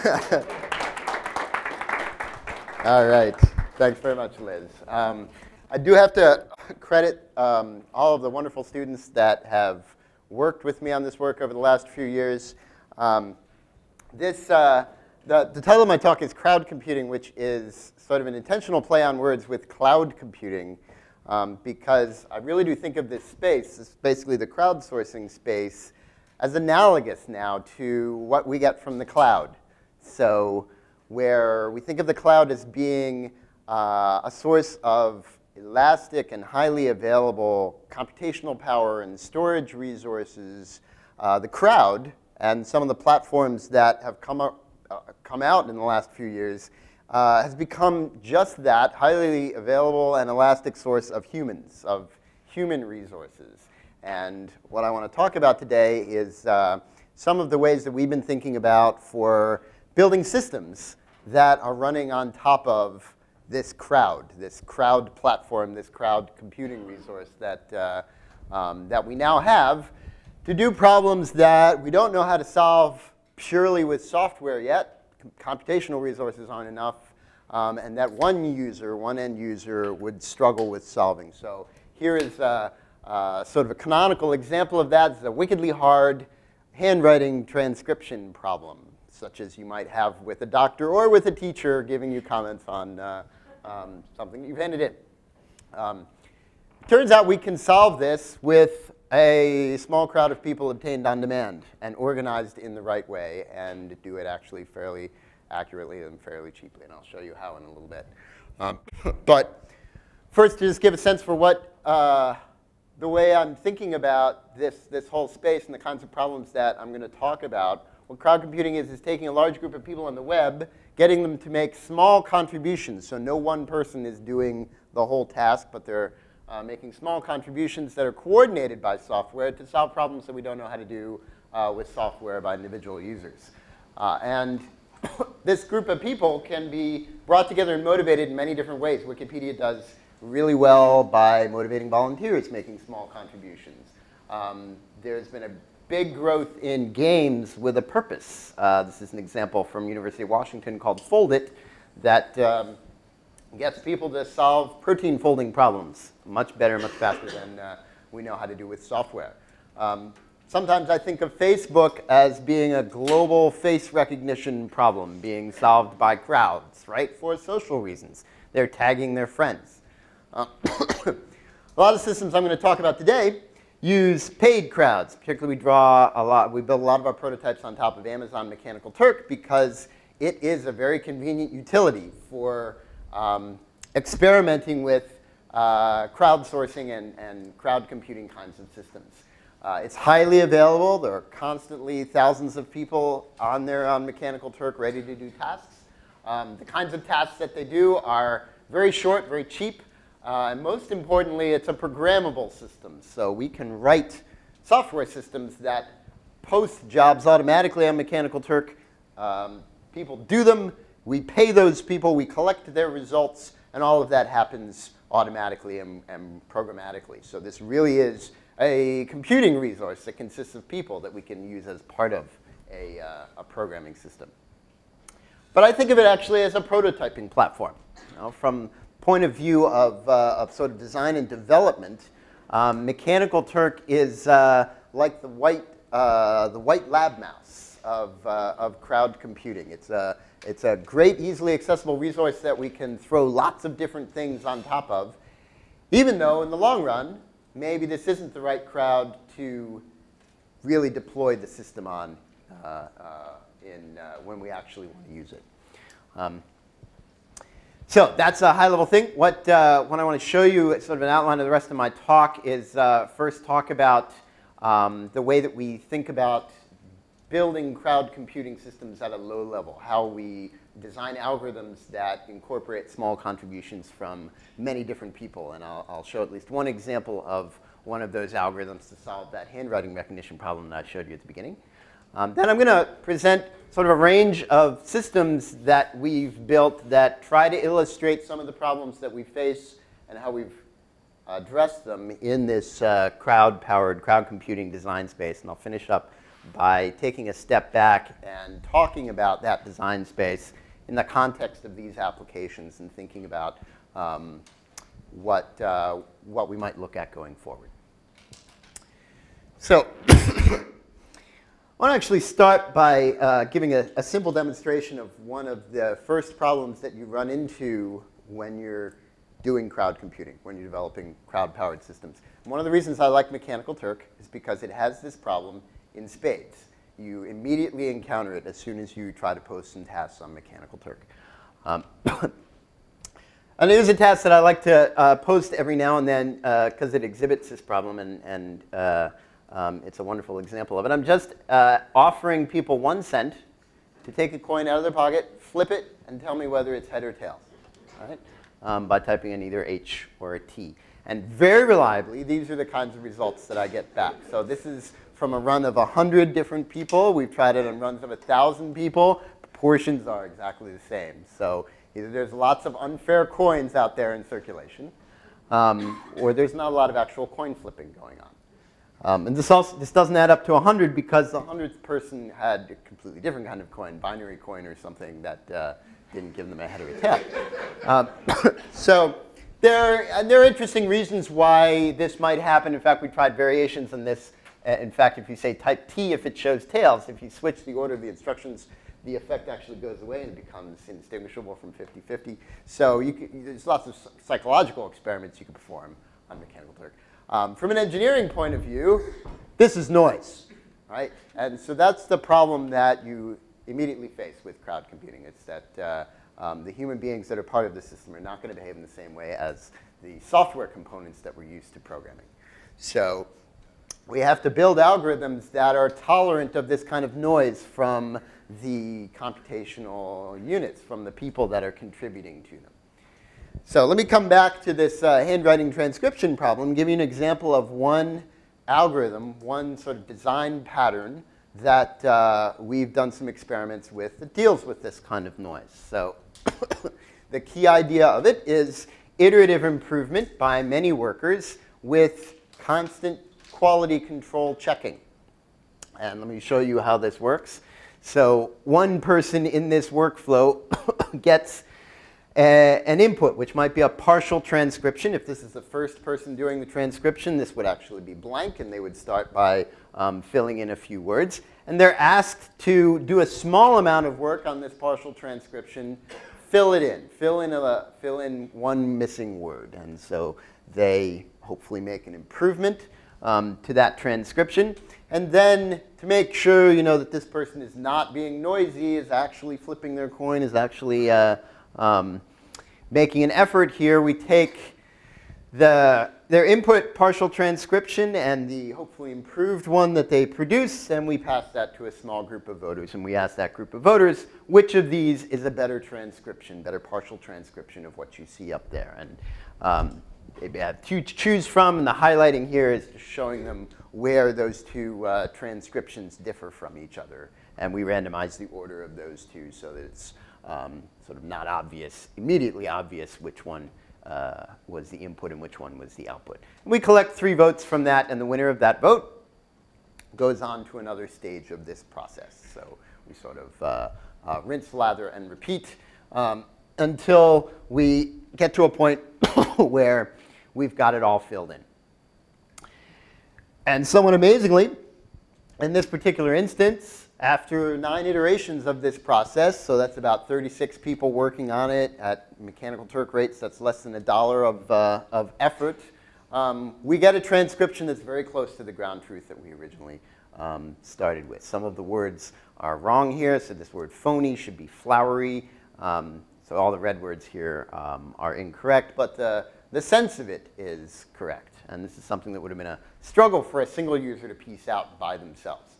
All right. Thanks very much, Liz. Um, I do have to credit um, all of the wonderful students that have worked with me on this work over the last few years. Um, this, uh, the, the title of my talk is Crowd Computing, which is sort of an intentional play on words with cloud computing, um, because I really do think of this space, this basically the crowdsourcing space, as analogous now to what we get from the cloud. So where we think of the cloud as being uh, a source of elastic and highly available computational power and storage resources, uh, the crowd and some of the platforms that have come, up, uh, come out in the last few years uh, has become just that, highly available and elastic source of humans, of human resources. And what I want to talk about today is uh, some of the ways that we've been thinking about for building systems that are running on top of this crowd, this crowd platform, this crowd computing resource that, uh, um, that we now have to do problems that we don't know how to solve purely with software yet. Computational resources aren't enough. Um, and that one user, one end user, would struggle with solving. So here is a, a sort of a canonical example of that. It's a wickedly hard handwriting transcription problem, such as you might have with a doctor or with a teacher giving you comments on uh, um, something you've handed in. Um, turns out we can solve this with a small crowd of people obtained on demand and organized in the right way and do it actually fairly accurately and fairly cheaply. And I'll show you how in a little bit. Um, but first, to just give a sense for what uh, the way I'm thinking about this, this whole space and the kinds of problems that I'm going to talk about, what crowd computing is, is taking a large group of people on the web getting them to make small contributions. So no one person is doing the whole task, but they're uh, making small contributions that are coordinated by software to solve problems that we don't know how to do uh, with software by individual users. Uh, and this group of people can be brought together and motivated in many different ways. Wikipedia does really well by motivating volunteers making small contributions. Um, there's been a big growth in games with a purpose. Uh, this is an example from University of Washington called Foldit that um, gets people to solve protein folding problems much better, much faster than uh, we know how to do with software. Um, sometimes I think of Facebook as being a global face recognition problem being solved by crowds, right, for social reasons. They're tagging their friends. Uh, a lot of systems I'm going to talk about today use paid crowds. Particularly, we draw a lot, we build a lot of our prototypes on top of Amazon Mechanical Turk because it is a very convenient utility for um, experimenting with uh, crowdsourcing and, and crowd computing kinds of systems. Uh, it's highly available. There are constantly thousands of people on there on Mechanical Turk ready to do tasks. Um, the kinds of tasks that they do are very short, very cheap, uh, and most importantly, it's a programmable system. So we can write software systems that post jobs automatically on Mechanical Turk. Um, people do them. We pay those people. We collect their results. And all of that happens automatically and, and programmatically. So this really is a computing resource that consists of people that we can use as part of a, uh, a programming system. But I think of it actually as a prototyping platform. You know, from point of view of, uh, of sort of design and development, um, Mechanical Turk is uh, like the white, uh, the white lab mouse of, uh, of crowd computing. It's a, it's a great, easily accessible resource that we can throw lots of different things on top of, even though in the long run, maybe this isn't the right crowd to really deploy the system on uh, uh, in, when we actually want to use it. Um, so that's a high-level thing. What, uh, what I want to show you, sort of an outline of the rest of my talk, is uh, first talk about um, the way that we think about building crowd computing systems at a low level, how we design algorithms that incorporate small contributions from many different people. And I'll, I'll show at least one example of one of those algorithms to solve that handwriting recognition problem that I showed you at the beginning. Um, then I'm going to present sort of a range of systems that we've built that try to illustrate some of the problems that we face and how we've addressed them in this uh, crowd-powered, crowd computing design space. And I'll finish up by taking a step back and talking about that design space in the context of these applications and thinking about um, what, uh, what we might look at going forward. So I want to actually start by uh, giving a, a, simple demonstration of one of the first problems that you run into when you're doing crowd computing, when you're developing crowd-powered systems. And one of the reasons I like Mechanical Turk is because it has this problem in spades. You immediately encounter it as soon as you try to post some tasks on Mechanical Turk. Um, and it is a task that I like to uh, post every now and then because uh, it exhibits this problem and, and uh, um, it's a wonderful example of it. I'm just uh, offering people one cent to take a coin out of their pocket, flip it, and tell me whether it's head or tails, all right? Um, by typing in either H or a T. And very reliably, these are the kinds of results that I get back. So this is from a run of 100 different people. We've tried it on runs of 1,000 people. Proportions are exactly the same. So either there's lots of unfair coins out there in circulation, um, or there's not a lot of actual coin flipping going on. Um, and this, also, this doesn't add up to 100 because the 100th person had a completely different kind of coin, binary coin or something that uh, didn't give them a head or a tail. Um, so there, and there are interesting reasons why this might happen. In fact, we tried variations on this uh, in fact, if you say type T, if it shows tails, if you switch the order of the instructions, the effect actually goes away and becomes indistinguishable from 50-50. So can, there's lots of psychological experiments you can perform on Mechanical Turk. Um, from an engineering point of view, this is noise, right? And so that's the problem that you immediately face with crowd computing. It's that uh, um, the human beings that are part of the system are not going to behave in the same way as the software components that we're used to programming. So we have to build algorithms that are tolerant of this kind of noise from the computational units, from the people that are contributing to them. So let me come back to this uh, handwriting transcription problem, give you an example of one algorithm, one sort of design pattern that uh, we've done some experiments with that deals with this kind of noise. So the key idea of it is iterative improvement by many workers with constant quality control checking. And let me show you how this works. So one person in this workflow gets an input, which might be a partial transcription. If this is the first person doing the transcription, this would actually be blank, and they would start by um, filling in a few words. And they're asked to do a small amount of work on this partial transcription, fill it in, fill in, a, fill in one missing word. And so they hopefully make an improvement um, to that transcription. And then to make sure you know that this person is not being noisy, is actually flipping their coin, is actually uh, um, making an effort here, we take the, their input partial transcription and the hopefully improved one that they produce, and we pass that to a small group of voters. And we ask that group of voters, which of these is a better transcription, better partial transcription of what you see up there. And um, they have two to choose from, and the highlighting here is just showing them where those two uh, transcriptions differ from each other. And we randomize the order of those two so that it's um, sort of not obvious, immediately obvious which one uh, was the input and which one was the output. And we collect three votes from that, and the winner of that vote goes on to another stage of this process. So we sort of uh, uh rinse, lather, and repeat um, until we get to a point where we've got it all filled in. And somewhat amazingly, in this particular instance, after nine iterations of this process, so that's about 36 people working on it at Mechanical Turk rates, that's less than a dollar of, uh, of effort, um, we get a transcription that's very close to the ground truth that we originally um, started with. Some of the words are wrong here, so this word phony should be flowery. Um, so all the red words here um, are incorrect, but the, the sense of it is correct. And this is something that would have been a struggle for a single user to piece out by themselves.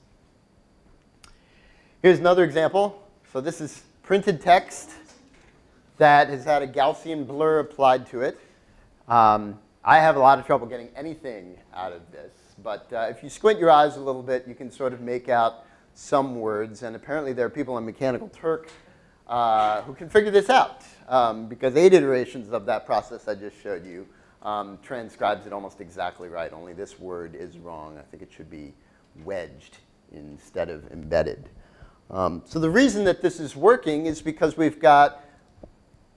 Here's another example. So this is printed text that has had a Gaussian blur applied to it. Um, I have a lot of trouble getting anything out of this. But uh, if you squint your eyes a little bit, you can sort of make out some words. And apparently there are people in Mechanical Turk uh, who can figure this out um, because eight iterations of that process I just showed you um, transcribes it almost exactly right, only this word is wrong. I think it should be wedged instead of embedded. Um, so the reason that this is working is because we've got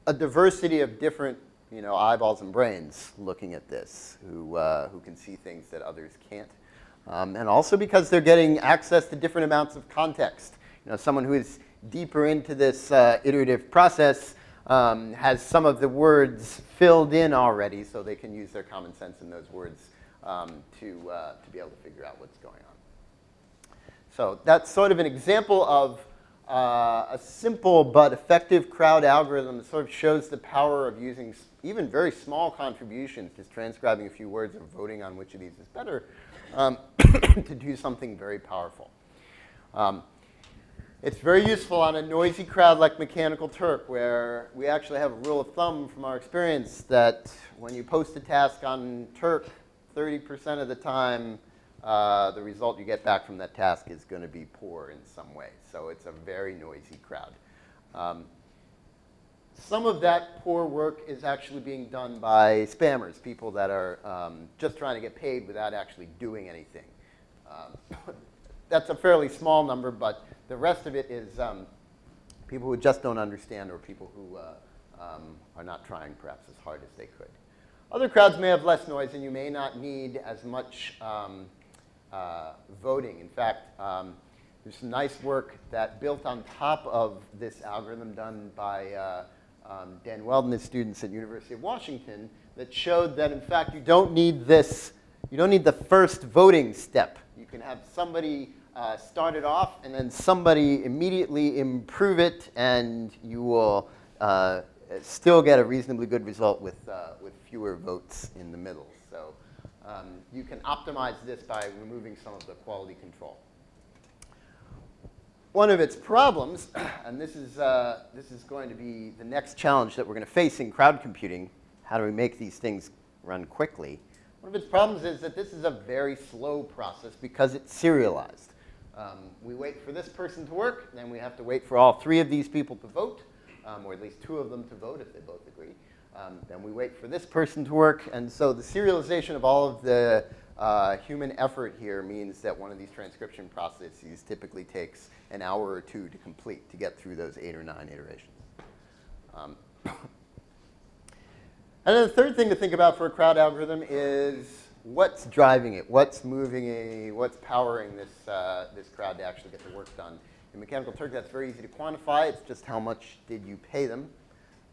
a diversity of different you know, eyeballs and brains looking at this who, uh, who can see things that others can't. Um, and also because they're getting access to different amounts of context. You know, someone who is deeper into this uh, iterative process um, has some of the words filled in already so they can use their common sense in those words um, to, uh, to be able to figure out what's going on. So that's sort of an example of uh, a simple but effective crowd algorithm that sort of shows the power of using even very small contributions, just transcribing a few words or voting on which of these is better, um, to do something very powerful. Um, it's very useful on a noisy crowd like Mechanical Turk, where we actually have a rule of thumb from our experience that when you post a task on Turk, 30% of the time, uh, the result you get back from that task is going to be poor in some way. So it's a very noisy crowd. Um, some of that poor work is actually being done by spammers, people that are um, just trying to get paid without actually doing anything. Um, that's a fairly small number, but the rest of it is um, people who just don't understand or people who uh, um, are not trying perhaps as hard as they could. Other crowds may have less noise and you may not need as much um, uh, voting. In fact, um, there's some nice work that built on top of this algorithm done by uh, um, Dan Weld and his students at University of Washington that showed that in fact you don't need this, you don't need the first voting step. You can have somebody uh, start it off and then somebody immediately improve it and you will uh, still get a reasonably good result with, uh, with fewer votes in the middle. Um, you can optimize this by removing some of the quality control. One of its problems, and this is, uh, this is going to be the next challenge that we're going to face in crowd computing, how do we make these things run quickly? One of its problems is that this is a very slow process because it's serialized. Um, we wait for this person to work, then we have to wait for all three of these people to vote, um, or at least two of them to vote if they both agree. Um, then we wait for this person to work, and so the serialization of all of the uh, human effort here means that one of these transcription processes typically takes an hour or two to complete to get through those eight or nine iterations. Um, and then the third thing to think about for a crowd algorithm is what's driving it, what's moving it, what's powering this, uh, this crowd to actually get the work done. In Mechanical Turk, that's very easy to quantify. It's just how much did you pay them.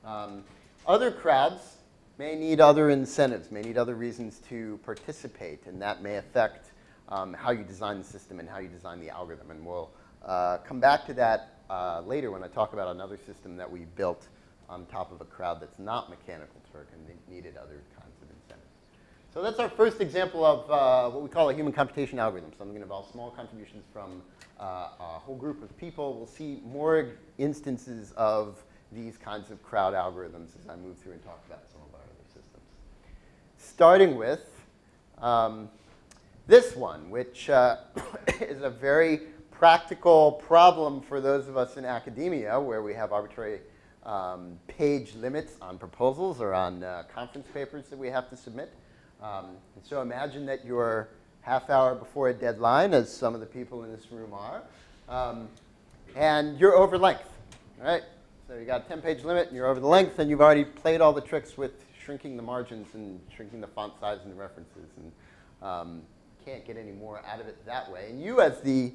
Um, other crowds may need other incentives, may need other reasons to participate, and that may affect um, how you design the system and how you design the algorithm. And we'll uh, come back to that uh, later when I talk about another system that we built on top of a crowd that's not Mechanical Turk and needed other kinds of incentives. So that's our first example of uh, what we call a human computation algorithm, something that involves small contributions from uh, a whole group of people. We'll see more instances of these kinds of crowd algorithms as I move through and talk about some of our other systems. Starting with um, this one, which uh, is a very practical problem for those of us in academia where we have arbitrary um, page limits on proposals or on uh, conference papers that we have to submit. Um, and so imagine that you're half hour before a deadline, as some of the people in this room are, um, and you're over length, right? So you got a 10-page limit, and you're over the length, and you've already played all the tricks with shrinking the margins and shrinking the font size and the references, and um, can't get any more out of it that way. And you, as the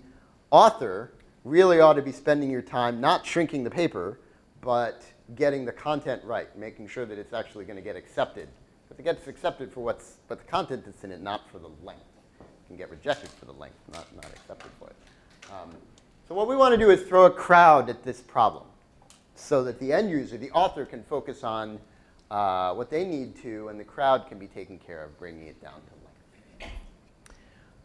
author, really ought to be spending your time not shrinking the paper, but getting the content right, making sure that it's actually going to get accepted but it gets accepted for what's, but the content that's in it, not for the length. It can get rejected for the length, not, not accepted for it. Um, so what we want to do is throw a crowd at this problem so that the end user, the author, can focus on uh, what they need to, and the crowd can be taken care of, bringing it down to length.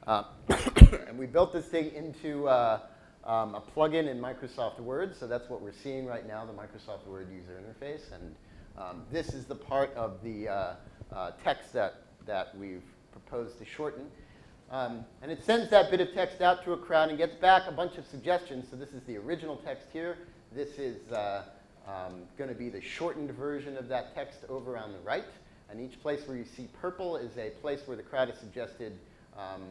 Uh, and we built this thing into uh, um, a plugin in Microsoft Word, so that's what we're seeing right now, the Microsoft Word user interface. And um, this is the part of the uh, uh, text that, that we've proposed to shorten. Um, and it sends that bit of text out to a crowd and gets back a bunch of suggestions. So this is the original text here. This is uh, um, going to be the shortened version of that text over on the right. And each place where you see purple is a place where the crowd has suggested um,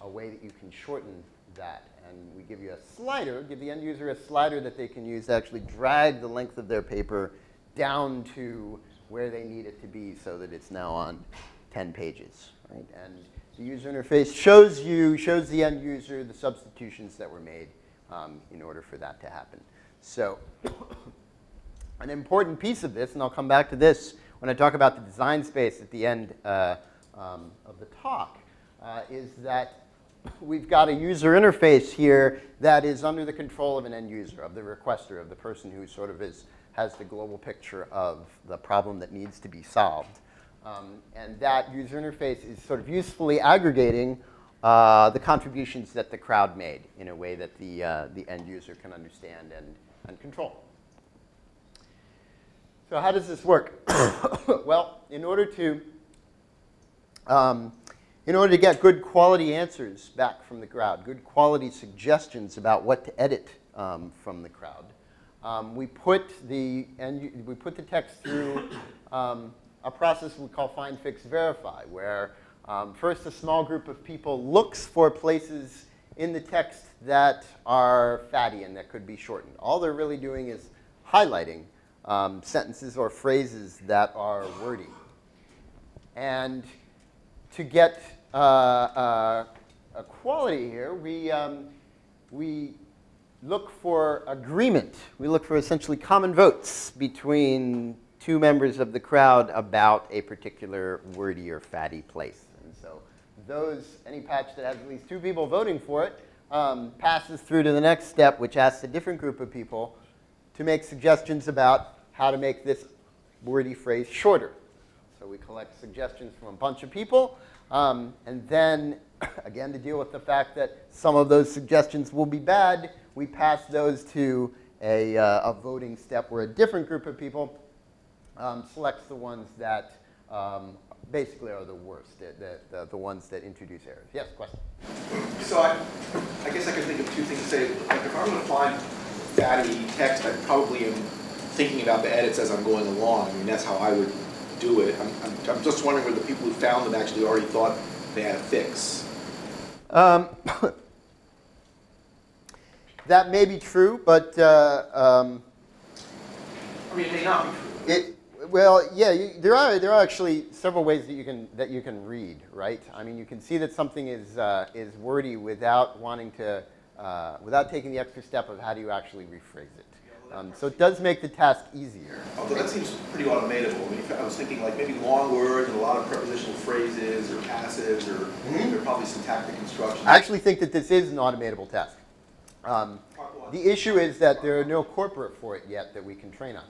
a way that you can shorten that. And we give you a slider, give the end user a slider that they can use to actually drag the length of their paper down to where they need it to be so that it's now on 10 pages. Right? And the user interface shows you, shows the end user the substitutions that were made um, in order for that to happen. So an important piece of this, and I'll come back to this when I talk about the design space at the end uh, um, of the talk, uh, is that we've got a user interface here that is under the control of an end user, of the requester, of the person who sort of is, has the global picture of the problem that needs to be solved. Um, and that user interface is sort of usefully aggregating uh, the contributions that the crowd made in a way that the, uh, the end user can understand and, and control. So how does this work? well, in order to um, in order to get good quality answers back from the crowd, good quality suggestions about what to edit um, from the crowd, um, we put the and we put the text through um, a process we call find, fix, verify, where um, first a small group of people looks for places in the text that are fatty and that could be shortened. All they're really doing is highlighting um, sentences or phrases that are wordy. And to get uh, uh, a quality here, we, um, we look for agreement. We look for essentially common votes between two members of the crowd about a particular wordy or fatty place. Those, any patch that has at least two people voting for it um, passes through to the next step, which asks a different group of people to make suggestions about how to make this wordy phrase shorter. So we collect suggestions from a bunch of people. Um, and then, again, to deal with the fact that some of those suggestions will be bad, we pass those to a, uh, a voting step where a different group of people um, selects the ones that um, basically are the worst, the, the, the, ones that introduce errors. Yes, question? So I, I guess I could think of two things to say. Like if I'm going to find fatty text, I probably am thinking about the edits as I'm going along. I mean, that's how I would do it. I'm, I'm, I'm just wondering whether the people who found them actually already thought they had a fix. Um, that may be true, but uh, um, I mean, it may not be true. It, well, yeah, you, there are there are actually several ways that you can that you can read, right? I mean, you can see that something is uh, is wordy without wanting to uh, without taking the extra step of how do you actually rephrase it. Um, so it does make the task easier. Although that seems pretty automatable. I mean, I was thinking like maybe long words and a lot of prepositional phrases or passives or mm -hmm. there are probably syntactic constructions. I actually think that this is an automatable task. Um, the issue is that there are no corpora for it yet that we can train on.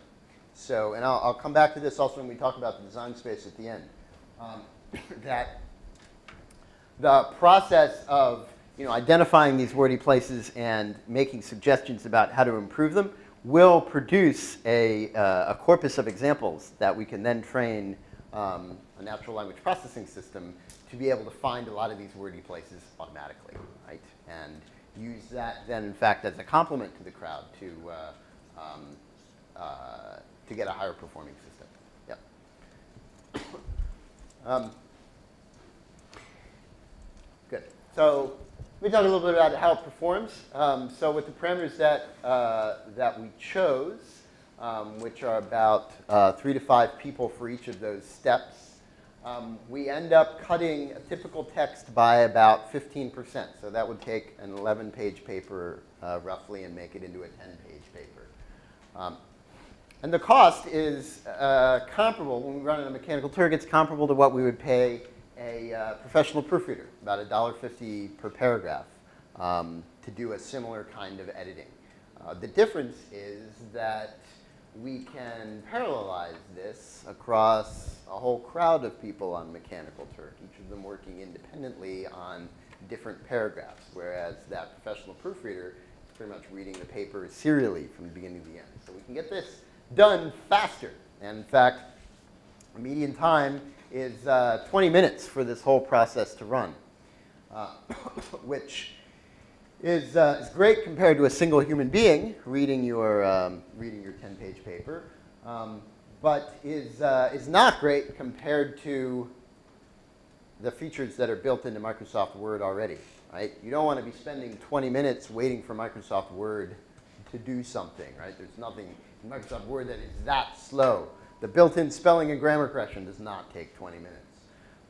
So, and I'll, I'll come back to this also when we talk about the design space at the end. Um, that the process of you know, identifying these wordy places and making suggestions about how to improve them will produce a, uh, a corpus of examples that we can then train um, a natural language processing system to be able to find a lot of these wordy places automatically, right? And use that then, in fact, as a complement to the crowd to, uh, um, uh, to get a higher performing system. Yep. um, good. So let me talk a little bit about how it performs. Um, so with the parameters that, uh, that we chose, um, which are about uh, three to five people for each of those steps, um, we end up cutting a typical text by about 15%. So that would take an 11-page paper uh, roughly and make it into a 10-page paper. And the cost is uh, comparable, when we run in a Mechanical Turk, it's comparable to what we would pay a uh, professional proofreader, about $1.50 per paragraph, um, to do a similar kind of editing. Uh, the difference is that we can parallelize this across a whole crowd of people on Mechanical Turk, each of them working independently on different paragraphs, whereas that professional proofreader is pretty much reading the paper serially from the beginning to the end. So we can get this done faster. And in fact, median time is uh, 20 minutes for this whole process to run, uh, which is, uh, is great compared to a single human being reading your, um, reading your 10-page paper, um, but is, uh, is not great compared to the features that are built into Microsoft Word already. right? You don't want to be spending 20 minutes waiting for Microsoft Word to do something, right? There's nothing in Microsoft Word that is that slow. The built-in spelling and grammar correction does not take 20 minutes.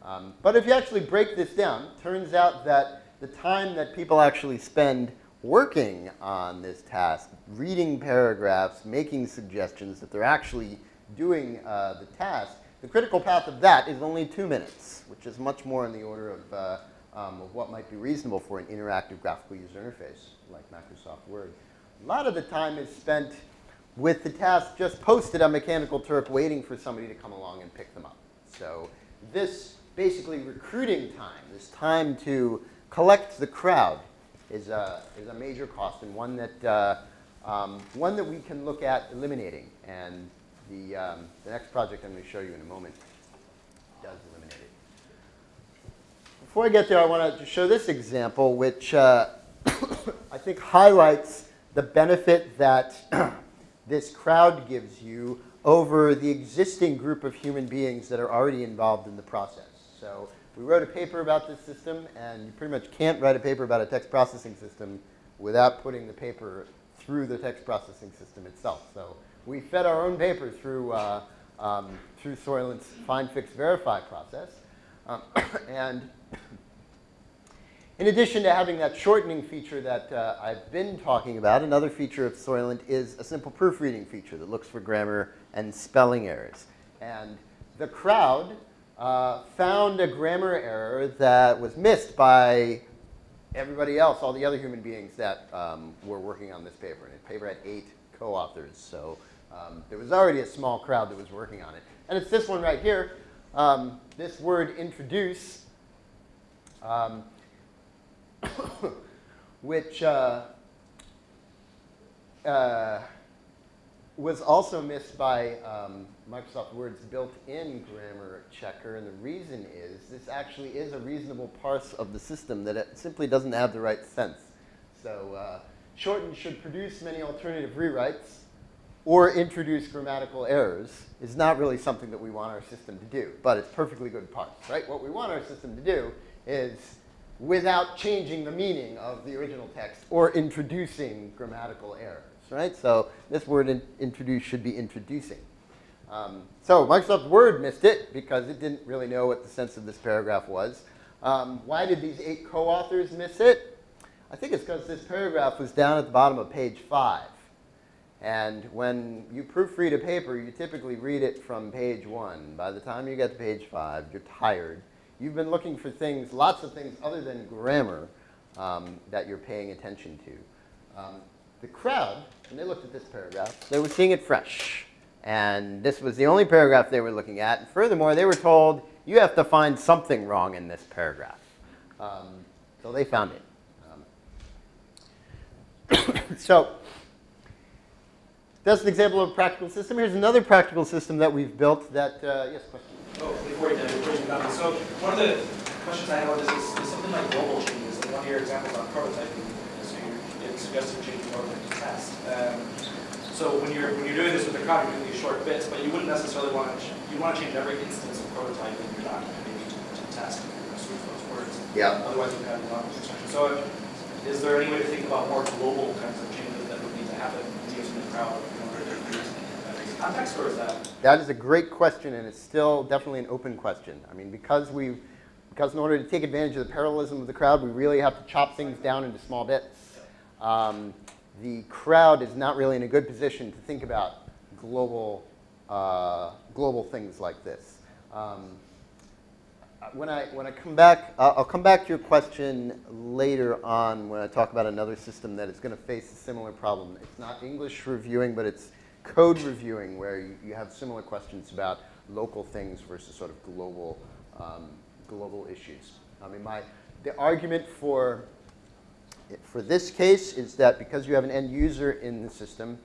Um, but if you actually break this down, turns out that the time that people actually spend working on this task, reading paragraphs, making suggestions, that they're actually doing uh, the task, the critical path of that is only two minutes, which is much more in the order of, uh, um, of what might be reasonable for an interactive graphical user interface like Microsoft Word. A lot of the time is spent with the task just posted on Mechanical Turk waiting for somebody to come along and pick them up. So this basically recruiting time, this time to collect the crowd is a, is a major cost and one that, uh, um, one that we can look at eliminating. And the, um, the next project I'm going to show you in a moment does eliminate it. Before I get there, I want to show this example, which uh, I think highlights the benefit that this crowd gives you over the existing group of human beings that are already involved in the process. So we wrote a paper about this system, and you pretty much can't write a paper about a text processing system without putting the paper through the text processing system itself. So we fed our own paper through, uh, um, through Soylent's find, fix, verify process. Um, and in addition to having that shortening feature that uh, I've been talking about, another feature of Soylent is a simple proofreading feature that looks for grammar and spelling errors. And the crowd uh, found a grammar error that was missed by everybody else, all the other human beings that um, were working on this paper. And the paper had eight co-authors, so um, there was already a small crowd that was working on it. And it's this one right here. Um, this word introduce, um, which uh, uh, was also missed by um, Microsoft Word's built-in grammar checker, and the reason is this actually is a reasonable parse of the system that it simply doesn't have the right sense. So uh, shorten should produce many alternative rewrites or introduce grammatical errors is not really something that we want our system to do, but it's perfectly good parse, right? What we want our system to do is without changing the meaning of the original text or introducing grammatical errors, right? So this word in, introduce should be introducing. Um, so Microsoft Word missed it because it didn't really know what the sense of this paragraph was. Um, why did these eight co-authors miss it? I think it's because this paragraph was down at the bottom of page five. And when you proofread a paper, you typically read it from page one. By the time you get to page five, you're tired. You've been looking for things, lots of things other than grammar um, that you're paying attention to. Um, the crowd, when they looked at this paragraph, they were seeing it fresh. And this was the only paragraph they were looking at. And furthermore, they were told, you have to find something wrong in this paragraph. Um, so they found it. Um, so that's an example of a practical system. Here's another practical system that we've built that, uh, yes, question? Oh, before you, before you got So one of the questions I have is, is, is something like global changes, like one of your examples on prototyping, so you're suggesting changing prototype to test. Um, so when you're when you're doing this with the crowd, you're doing these short bits, but you wouldn't necessarily want to you want to change every instance of prototype in your document maybe to, to test if you're going to switch those words. Yeah. Otherwise, you'd have a lot of construction. So is there any way to think about more global kinds of changes that would need to happen using the crowd in order to use context, or is that? That is a great question, and it's still definitely an open question. I mean, because we, because in order to take advantage of the parallelism of the crowd, we really have to chop things down into small bits. Um, the crowd is not really in a good position to think about global, uh, global things like this. Um, when I, when I come back, uh, I'll come back to your question later on when I talk about another system that is going to face a similar problem. It's not English reviewing, but it's code reviewing where you, you have similar questions about local things versus sort of global, um, global issues. I mean, my, the argument for for this case is that because you have an end user in the system,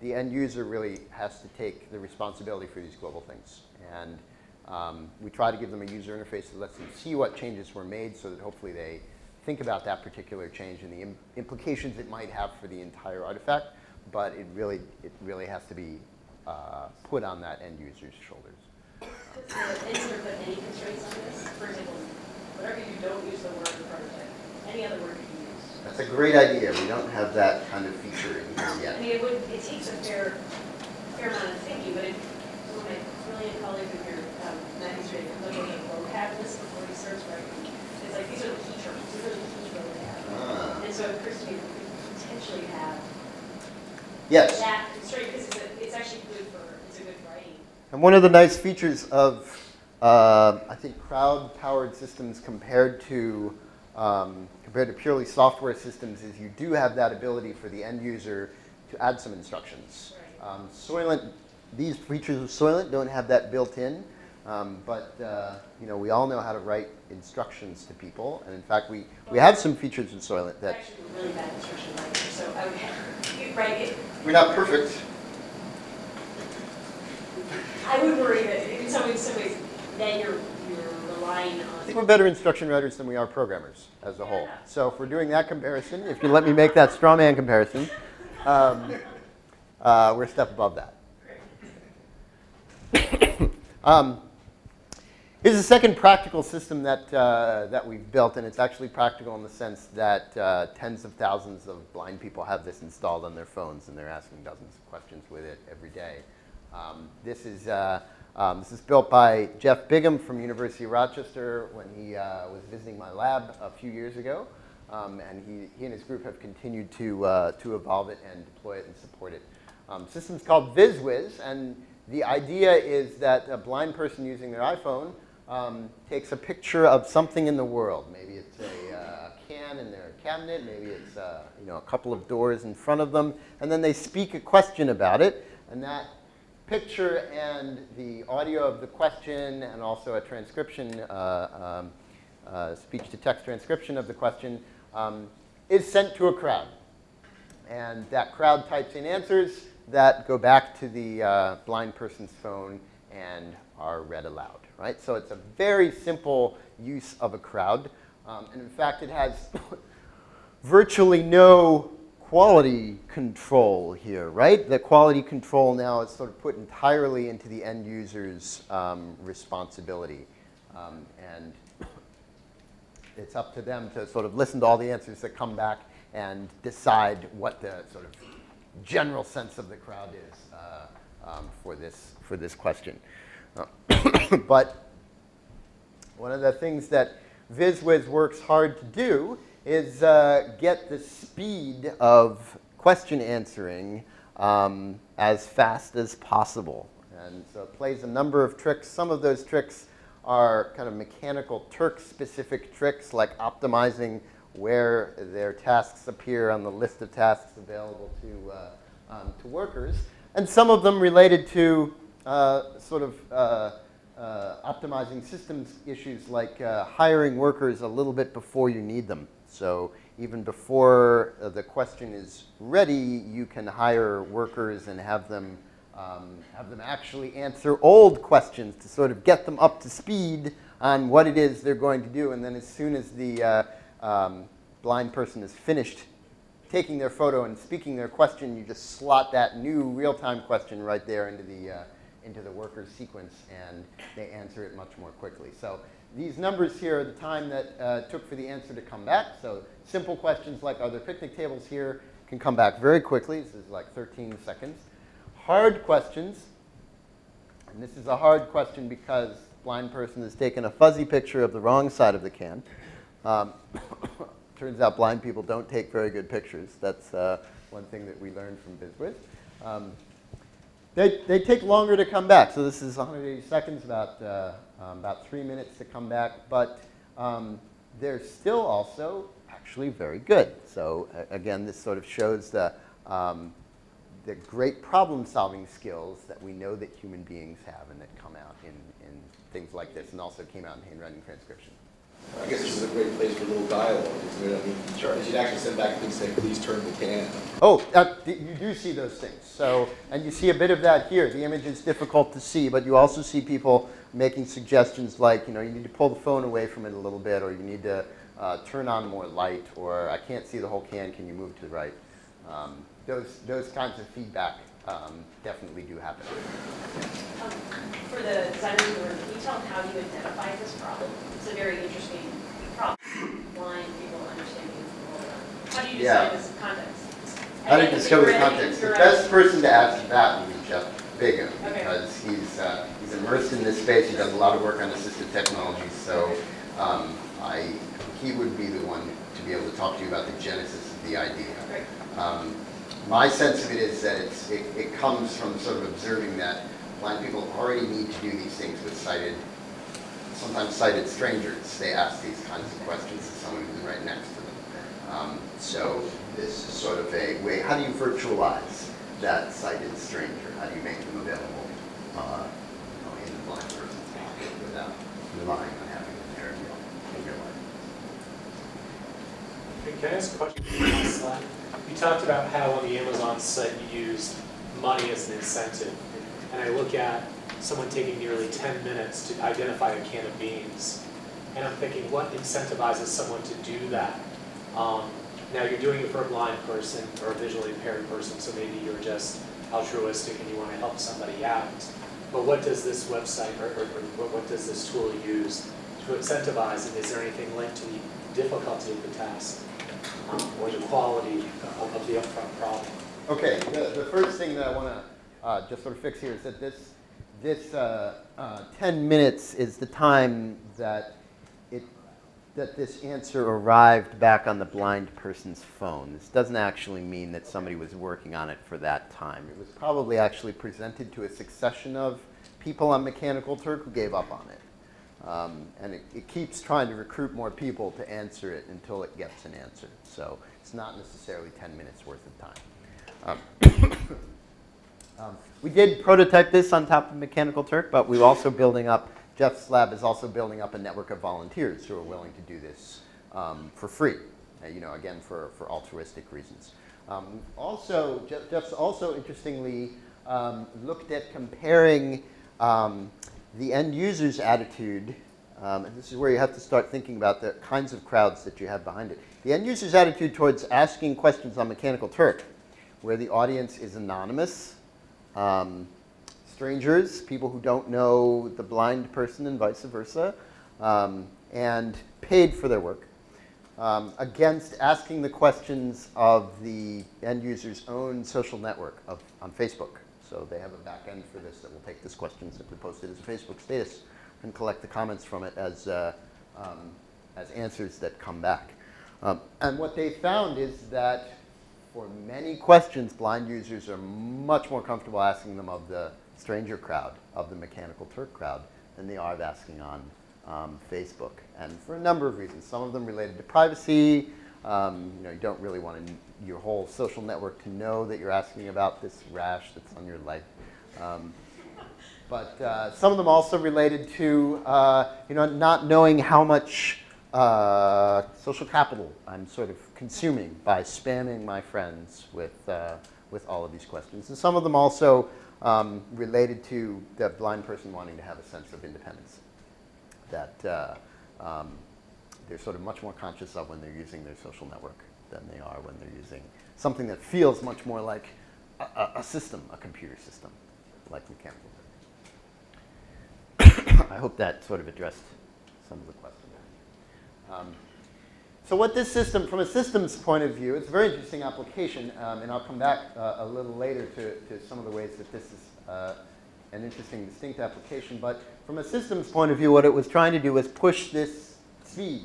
the end user really has to take the responsibility for these global things. And um, we try to give them a user interface that lets them see what changes were made so that hopefully they think about that particular change and the Im implications it might have for the entire artifact. But it really, it really has to be uh, put on that end user's shoulders. Does the end user put any constraints on this? For example, whenever you don't use the word prototype, any other word you can use. That's a great idea. We don't have that kind of feature in here yet. I yet. mean, it would, it takes a fair, fair amount of thinking, but if, one of my brilliant colleagues in here, um, Matthew's ready, could look at vocab list before he starts writing. It's like, these are the key terms, these are the key vocab. Ah, And so Christine could potentially have Yes. that constraint, because it's, a- it's actually good for, it's a good writing. And one of the nice features of, uh, I think, crowd-powered systems compared to um, compared to purely software systems is you do have that ability for the end user to add some instructions. Right. Um, Soylent, these features of Soylent don't have that built in, um, but uh, you know we all know how to write instructions to people, and in fact we, we have some features in Soylent that actually a really bad instruction writer, so I would write it, we're not perfect. I would worry that in some ways, some ways, then you're, you're relying on. I think we're better instruction writers than we are programmers as a whole. So if we're doing that comparison, if you let me make that straw man comparison, um, uh, we're a step above that. um, here's a second practical system that, uh, that we've built, and it's actually practical in the sense that uh, tens of thousands of blind people have this installed on their phones, and they're asking dozens of questions with it every day. Um, this is uh, um, this is built by Jeff Bigham from University of Rochester when he uh, was visiting my lab a few years ago, um, and he, he and his group have continued to uh, to evolve it and deploy it and support it. Um, system's called VizWiz, and the idea is that a blind person using their iPhone um, takes a picture of something in the world. Maybe it's a uh, can in their cabinet, maybe it's uh, you know a couple of doors in front of them, and then they speak a question about it, and that picture and the audio of the question and also a transcription, uh, um, uh, speech-to-text transcription of the question um, is sent to a crowd. And that crowd types in answers that go back to the uh, blind person's phone and are read aloud, right? So it's a very simple use of a crowd. Um, and in fact, it has virtually no quality control here, right? The quality control now is sort of put entirely into the end user's um, responsibility. Um, and it's up to them to sort of listen to all the answers that come back and decide what the sort of general sense of the crowd is uh, um, for, this, for this question. But one of the things that VizWiz works hard to do is uh, get the speed of question answering um, as fast as possible. And so it plays a number of tricks. Some of those tricks are kind of mechanical Turk-specific tricks, like optimizing where their tasks appear on the list of tasks available to, uh, um, to workers. And some of them related to uh, sort of uh, uh, optimizing systems issues like uh, hiring workers a little bit before you need them. So even before the question is ready, you can hire workers and have them, um, have them actually answer old questions to sort of get them up to speed on what it is they're going to do. And then as soon as the um, blind person is finished taking their photo and speaking their question, you just slot that new real-time question right there into the, uh, into the worker's sequence, and they answer it much more quickly. So these numbers here are the time that uh, took for the answer to come back. So simple questions like, are there picnic tables here, can come back very quickly. This is like 13 seconds. Hard questions, and this is a hard question because blind person has taken a fuzzy picture of the wrong side of the can. Um, turns out blind people don't take very good pictures. That's uh, one thing that we learned from VizWiz. Um, they, they take longer to come back. So this is 180 seconds, about, uh, um, about three minutes to come back. But um, they're still also actually very good. So uh, again, this sort of shows the, um, the great problem-solving skills that we know that human beings have and that come out in, in things like this and also came out in handwriting transcription. I guess this is a great place for a little dialogue, you know what I mean? Sure. You should actually send back things saying, please turn the can. Oh, that, you do see those things. So, and you see a bit of that here. The image is difficult to see, but you also see people making suggestions like, you know, you need to pull the phone away from it a little bit, or you need to uh, turn on more light, or I can't see the whole can, can you move to the right? Um, those, those kinds of feedback um, definitely do happen. Um, For the design reviewer, can you tell them how you identified this problem? It's a very interesting problem. Blind people understand How do you Yeah. this context? How do you discover the context? The best person to ask that would be Jeff Bigham, Okay. because he's, uh, he's immersed in this space, he does a lot of work on assistive technology, so um, I, he would be the one to be able to talk to you about the genesis of the idea. Um, My sense of it is that it's, it, it comes from sort of observing that blind people already need to do these things with sighted, sometimes sighted strangers. They ask these kinds of questions to someone who's right next to them. Um, so this is sort of a way, how do you virtualize that sighted stranger? How do you make them available uh, you know, in the blind person's pocket without relying on having them there in real, in real life? Can I ask a question slide? You talked about how on the Amazon site you used money as an incentive. And I look at someone taking nearly 10 minutes to identify a can of beans. And I'm thinking, what incentivizes someone to do that? Um, Now, you're doing it for a blind person or a visually impaired person, so maybe you're just altruistic and you want to help somebody out. But what does this website or, or or what, does this tool use to incentivize? And is there anything linked to the difficulty of the task or the quality of, of the upfront problem? Okay, the, the first thing that I want to uh, just sort of fix here is that this, this uh, uh, 10 minutes is the time that it, that this answer arrived back on the blind person's phone. This doesn't actually mean that somebody was working on it for that time. It was probably actually presented to a succession of people on Mechanical Turk who gave up on it. Um, and it, it keeps trying to recruit more people to answer it until it gets an answer. So it's not necessarily 10 minutes worth of time. Um, um, we did prototype this on top of Mechanical Turk, but we're also building up, Jeff's lab is also building up a network of volunteers who are willing to do this um, for free, uh, you know, again, for, for altruistic reasons. Um, also, Jeff, Jeff's also interestingly um, looked at comparing um, the end user's attitude, um, and this is where you have to start thinking about the kinds of crowds that you have behind it. The end user's attitude towards asking questions on Mechanical Turk, where the audience is anonymous, um, strangers, people who don't know the blind person and vice versa, um, and paid for their work, um, against asking the questions of the end user's own social network of, on Facebook. So they have a back end for this that will take this question, simply post it as a Facebook status, and collect the comments from it as, uh, um, as answers that come back. Um, and what they found is that for many questions, blind users are much more comfortable asking them of the stranger crowd, of the Mechanical Turk crowd, than they are of asking on um, Facebook. And for a number of reasons, some of them related to privacy. Um, you know, you don't really want to, your whole social network to know that you're asking about this rash that's on your leg. Um, but uh, some of them also related to, uh, you know, not knowing how much uh, social capital I'm sort of consuming by spamming my friends with, uh, with all of these questions. And some of them also um, related to the blind person wanting to have a sense of independence that uh, um, they're sort of much more conscious of when they're using their social network than they are when they're using something that feels much more like a, a, system, a computer system, like mechanical. I hope that sort of addressed some of the questions. Um, so what this system, from a systems point of view, it's a very interesting application, um, and I'll come back uh, a little later to, to some of the ways that this is uh, an interesting, distinct application. But from a systems point of view, what it was trying to do was push this speed,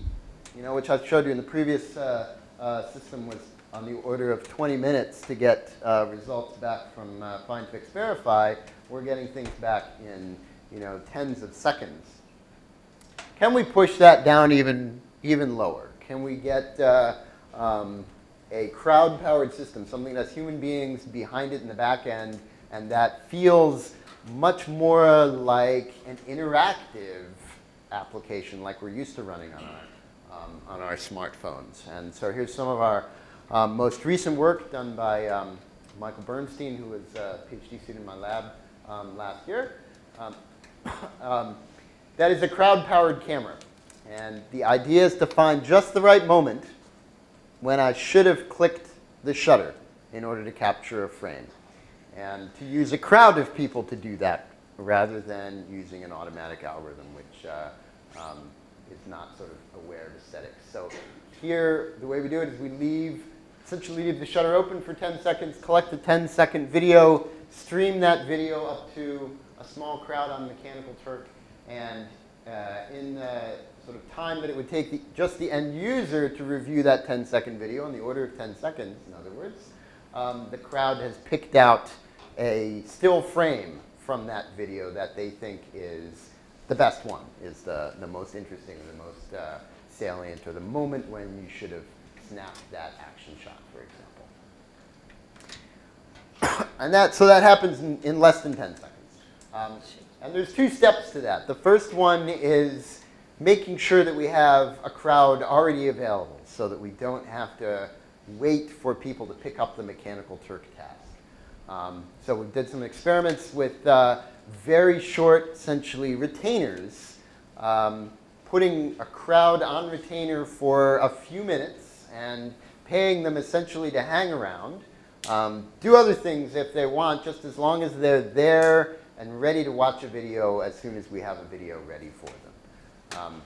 you know, which I showed you in the previous uh, uh, system was on the order of 20 minutes to get uh, results back from uh, Find, Fix, Verify. We're getting things back in, you know, tens of seconds. Can we push that down even, even lower? Can we get uh, um, a crowd-powered system, something that's human beings behind it in the back end, and that feels much more like an interactive application like we're used to running on our, um, on our smartphones. And so here's some of our um, most recent work done by um, Michael Bernstein, who was a PhD student in my lab um, last year. Um, um, that is a crowd-powered camera. And the idea is to find just the right moment when I should have clicked the shutter in order to capture a frame. And to use a crowd of people to do that rather than using an automatic algorithm which uh, um, is not sort of. So here, the way we do it is we leave essentially leave the shutter open for 10 seconds, collect the 10 second video, stream that video up to a small crowd on Mechanical Turk, and uh, in the sort of time that it would take the, just the end user to review that 10 second video, in the order of 10 seconds, in other words, um, the crowd has picked out a still frame from that video that they think is the best one, is the, the most interesting, the most uh, salient, or the moment when you should have snapped that action shot, for example. and that, so that happens in, in less than 10 seconds. Um, and there's two steps to that. The first one is making sure that we have a crowd already available so that we don't have to wait for people to pick up the Mechanical Turk task. Um, so we did some experiments with uh, very short, essentially, retainers, um, putting a crowd on retainer for a few minutes and paying them essentially to hang around, um, do other things if they want, just as long as they're there and ready to watch a video as soon as we have a video ready for them. Um,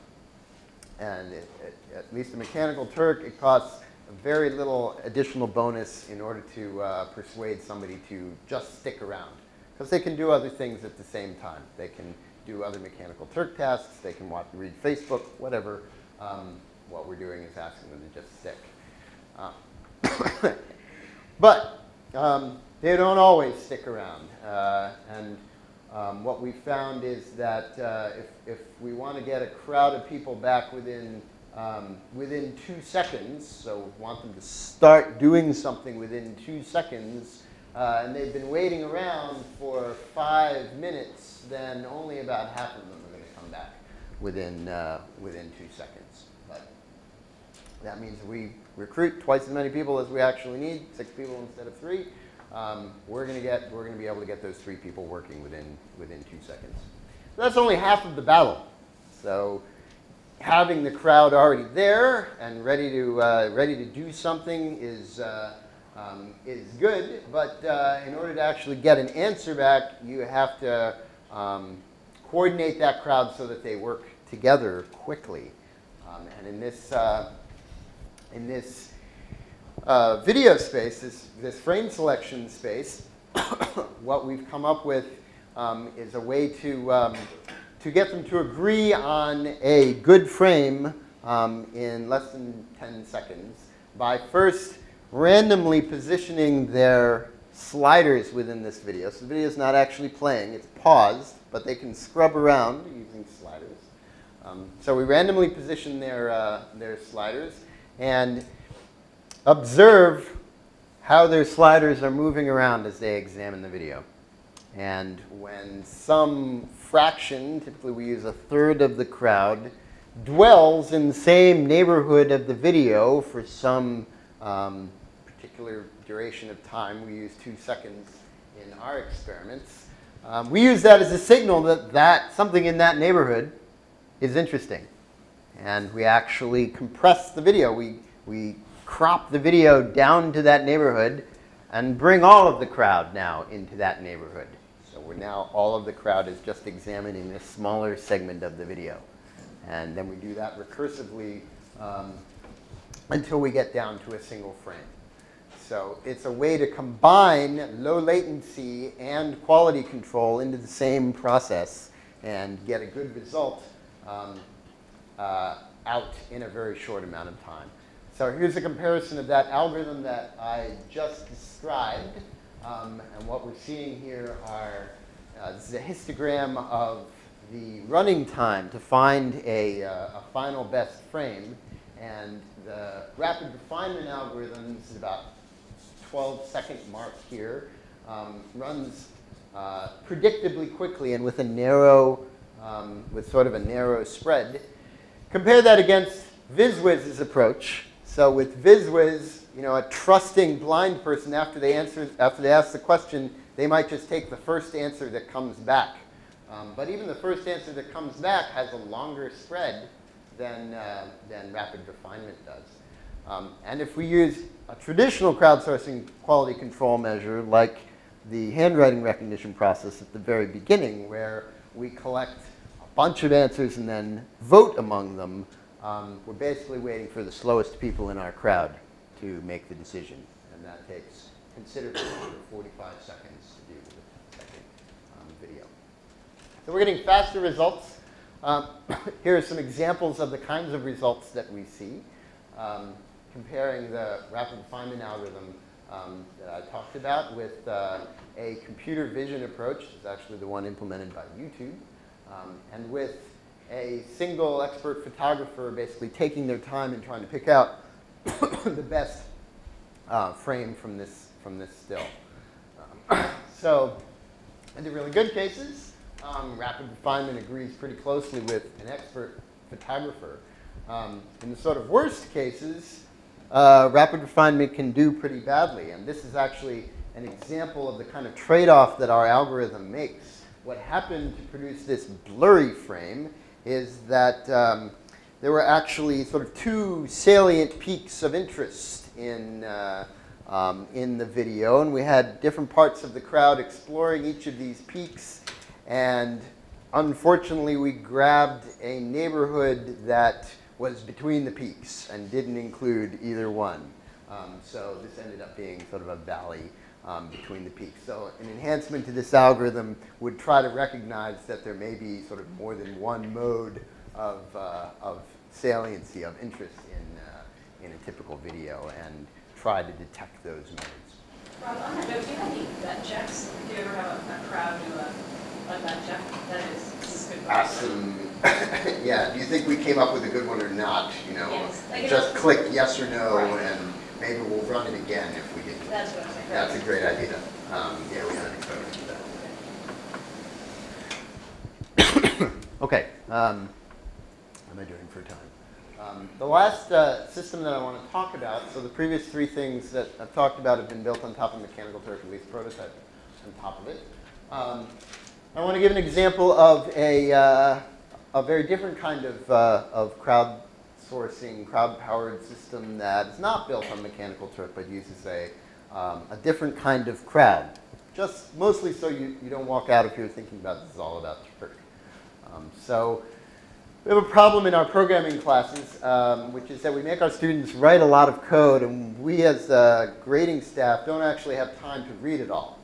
and it, it, at least the Mechanical Turk, it costs very little additional bonus in order to uh, persuade somebody to just stick around. Because they can do other things at the same time. They can do other Mechanical Turk tasks, they can watch, read Facebook, whatever. Um, what we're doing is asking them to just stick. Uh, but um, they don't always stick around. Uh, and um, what we found is that uh, if, if we want to get a crowd of people back within um, within two seconds, so want them to start doing something within two seconds, uh, and they've been waiting around for five minutes, then only about half of them are going to come back within, uh, within two seconds. But that means we recruit twice as many people as we actually need, six people instead of three. Um, we're going to get, we're going to be able to get those three people working within, within two seconds. That's only half of the battle. So having the crowd already there and ready to, uh, ready to do something is, uh, um, is good, but uh, in order to actually get an answer back, you have to um, coordinate that crowd so that they work together quickly. Um, and in this, uh, in this uh, video space, this, this frame selection space, what we've come up with um, is a way to um, to get them to agree on a good frame um, in less than 10 seconds by first randomly positioning their sliders within this video. So the video is not actually playing, it's paused, but they can scrub around using sliders. Um, so we randomly position their, uh, their sliders and observe how their sliders are moving around as they examine the video. And when some fraction, typically we use a third of the crowd, dwells in the same neighborhood of the video for some um, particular duration of time, we use two seconds in our experiments, um, we use that as a signal that, that something in that neighborhood is interesting. And we actually compress the video. We, we crop the video down to that neighborhood and bring all of the crowd now into that neighborhood So we're now all of the crowd is just examining this smaller segment of the video. And then we do that recursively um, until we get down to a single frame. So it's a way to combine low latency and quality control into the same process and get a good result um, uh, out in a very short amount of time. So here's a comparison of that algorithm that I just described. Um, and what we're seeing here are, uh, this is a histogram of the running time to find a, uh, a final best frame. And the rapid refinement algorithm, is about 12 second mark here, um, runs uh, predictably quickly and with a narrow, um, with sort of a narrow spread. Compare that against VizWiz's approach. So with VizWiz, you know, a trusting blind person, after they, answer, after they ask the question, they might just take the first answer that comes back. Um, but even the first answer that comes back has a longer spread than, uh, than rapid refinement does. Um, and if we use a traditional crowdsourcing quality control measure like the handwriting recognition process at the very beginning where we collect a bunch of answers and then vote among them, um, we're basically waiting for the slowest people in our crowd to make the decision. And that takes considerably under 45 seconds to do with a um, video. So we're getting faster results. Um, here are some examples of the kinds of results that we see, um, comparing the rapid refinement algorithm um, that I talked about with uh, a computer vision approach, is actually the one implemented by YouTube, um, and with a single expert photographer basically taking their time and trying to pick out the best uh, frame from this, from this still. Um, so in the really good cases, um, rapid refinement agrees pretty closely with an expert photographer. Um, in the sort of worst cases, uh, rapid refinement can do pretty badly. And this is actually an example of the kind of trade-off that our algorithm makes. What happened to produce this blurry frame is that um, there were actually sort of two salient peaks of interest in, uh, um, in the video. And we had different parts of the crowd exploring each of these peaks. And unfortunately, we grabbed a neighborhood that was between the peaks and didn't include either one. Um, so this ended up being sort of a valley um, between the peaks. So an enhancement to this algorithm would try to recognize that there may be sort of more than one mode of, uh, of saliency, of interest in, uh, in a typical video and try to detect those modes. Rob, on that note, do you have any gut checks? Do you ever have a, a crowd do a, a gut check? That is, this is good. Awesome. yeah, do you think we came up with a good one or not? You know, Yes. Like just click yes or no Right. and maybe we'll run it again if we didn't. That's what I'm saying. That's a great idea. Um, yeah, we haven't experimented with that. okay, um, what am I doing for time? Um, the last uh, system that I want to talk about, so the previous three things that I've talked about have been built on top of Mechanical Turk, at least prototype on top of it. Um, I want to give an example of a, uh, a very different kind of, uh, of crowdsourcing, crowd-powered system that is not built on Mechanical Turk, but uses a, um, a different kind of crowd. Just mostly so you, you don't walk out of here thinking about this is all about Turk. Um, so we have a problem in our programming classes, um, which is that we make our students write a lot of code, and we as uh, grading staff don't actually have time to read it all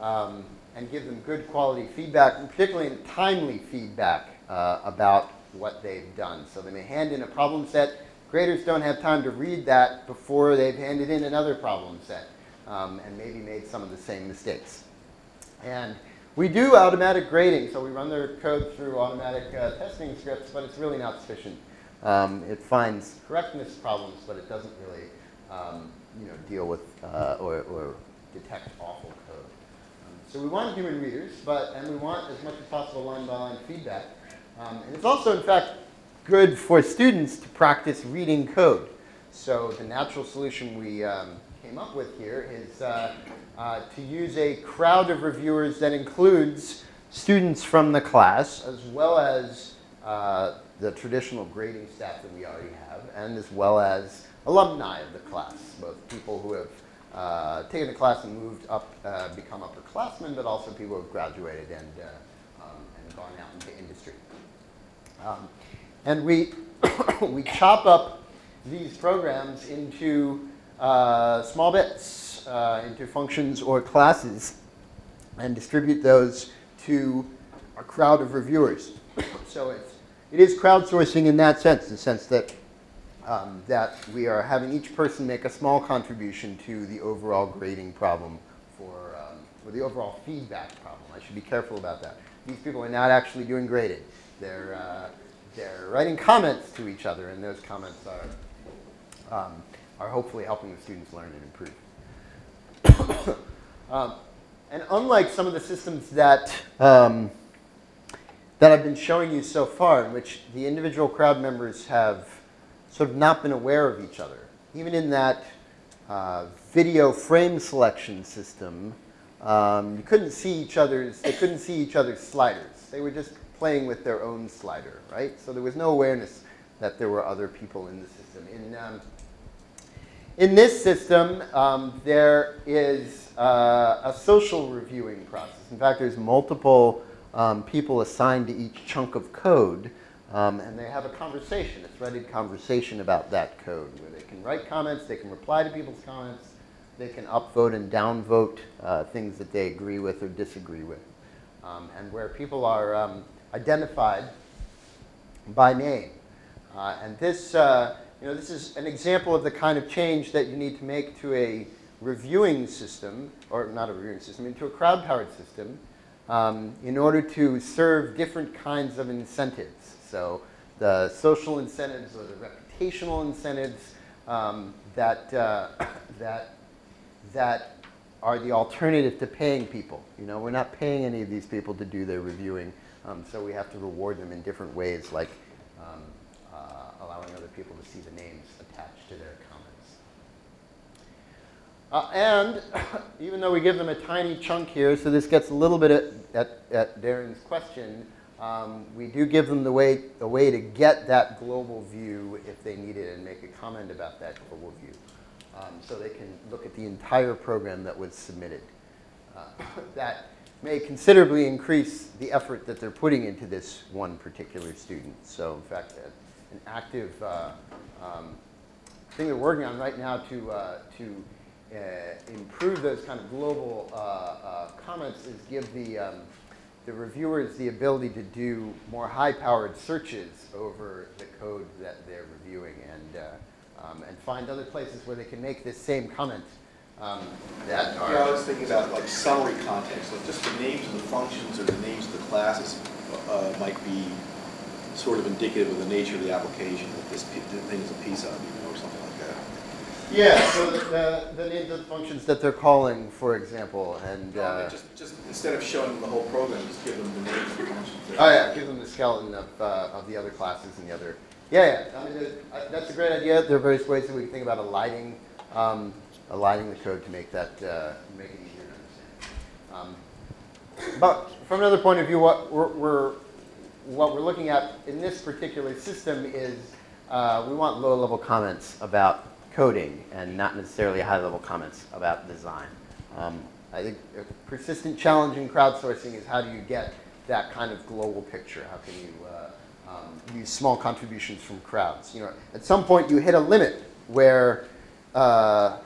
um, and give them good quality feedback, and particularly timely feedback uh, about what they've done. So they may hand in a problem set. Graders don't have time to read that before they've handed in another problem set um, and maybe made some of the same mistakes. And we do automatic grading, so we run their code through automatic uh, testing scripts, but it's really not sufficient. Um, it finds correctness problems, but it doesn't really um, you know, deal with uh, or, or detect awful code. Um, so we want human readers, but and we want as much as possible line-by-line feedback. Um, and it's also, in fact, good for students to practice reading code. So the natural solution we um, came up with here is uh, uh, to use a crowd of reviewers that includes students from the class as well as uh, the traditional grading staff that we already have and as well as alumni of the class, both people who have uh, taken the class and moved up, uh, become upperclassmen, but also people who have graduated and, uh, um, and gone out into industry. Um, and we, we chop up these programs into uh, small bits, uh, into functions or classes, and distribute those to a crowd of reviewers. so it's, it is crowdsourcing in that sense, in the sense that, um, that we are having each person make a small contribution to the overall grading problem for, um, or the overall feedback problem. I should be careful about that. These people are not actually doing grading. They're, uh, they're writing comments to each other, and those comments are, um, are hopefully helping the students learn and improve. um, and unlike some of the systems that, um, that I've been showing you so far, in which the individual crowd members have sort of not been aware of each other, even in that uh, video frame selection system, um, you couldn't see each other's, they couldn't see each other's sliders. They were just playing with their own slider, right? So there was no awareness that there were other people in the system. In, um, in this system, um, there is uh, a social reviewing process. In fact, there's multiple um, people assigned to each chunk of code Um, and they have a conversation, a threaded conversation about that code where they can write comments, they can reply to people's comments, they can upvote and downvote uh, things that they agree with or disagree with. Um, and where people are um, identified by name. Uh, and this, uh, you know, this is an example of the kind of change that you need to make to a reviewing system, or not a reviewing system, into a crowd-powered system, um, in order to serve different kinds of incentives. So the social incentives or the reputational incentives um, that, uh, that, that are the alternative to paying people. You know, we're not paying any of these people to do their reviewing, um, so we have to reward them in different ways, like um, uh, allowing other people to see the names attached to their comments. Uh, and even though we give them a tiny chunk here, so this gets a little bit at, at, at Darren's question, um, we do give them the way, a way to get that global view if they need it and make a comment about that global view. Um, so they can look at the entire program that was submitted. Uh, that may considerably increase the effort that they're putting into this one particular student. So in fact, an active uh, um, thing we're working on right now to, uh, to uh, improve those kind of global uh, uh, comments is give the, um, the reviewers the ability to do more high-powered searches over the code that they're reviewing and, uh, um, and find other places where they can make this same comment um, that are. Yeah, I was thinking about like summary context, like just the names of the functions or the names of the classes uh, might be sort of indicative of the nature of the application that this thing is a piece of, you know, or something like that. Yeah, so the, the, the names of the functions that they're calling, for example, and, uh, Just, just instead of showing them the whole program, just give them the names of the functions. oh yeah, give them the skeleton of, uh, of the other classes and the other, yeah, yeah, I mean, uh, that's a great idea. There are various ways that we can think about aligning, um, aligning the code to make that, uh, make it easier to understand. Um, But from another point of view, what we're, we're, what we're looking at in this particular system is uh, we want low-level comments about coding and not necessarily high-level comments about design. Um, I think a persistent challenge in crowdsourcing is how do you get that kind of global picture? How can you uh, um, use small contributions from crowds? You know, at some point you hit a limit where uh,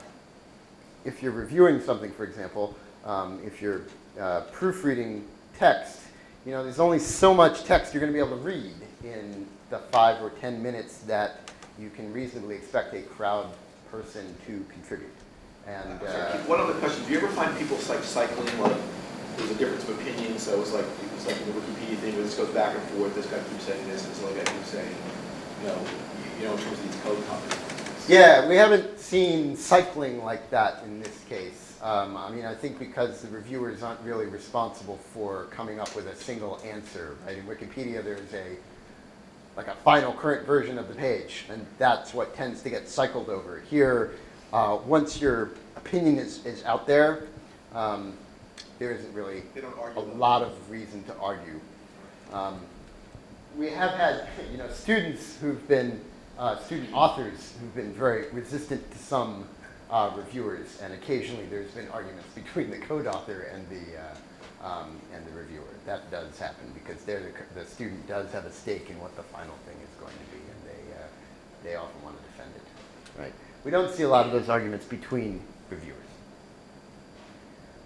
if you're reviewing something, for example, um, if you're uh, proofreading text, you know, there's only so much text you're going to be able to read in the five or ten minutes that you can reasonably expect a crowd person to contribute. And uh, One other question, do you ever find people like cycling, like, there's a difference of opinion, so it's like, it's like the Wikipedia thing, where this goes back and forth, this guy keeps saying this, and this other guy keeps saying, you know, you- you know, in terms of these code comments. Yeah, we haven't seen cycling like that in this case. Um, I mean, I think because the reviewers aren't really responsible for coming up with a single answer. Right? In Wikipedia, there's a like a final current version of the page, and that's what tends to get cycled over. Here, uh, once your opinion is, is out there, um, there isn't really a lot of reason to argue. Um, we have had, you know, students who've been, uh, student authors who've been very resistant to some uh, reviewers, and occasionally there's been arguments between the code author and the, uh, um, and the reviewer. That does happen because the, the student does have a stake in what the final thing is going to be, and they, uh, they often want to defend it. Right? We don't see a lot of those arguments between reviewers.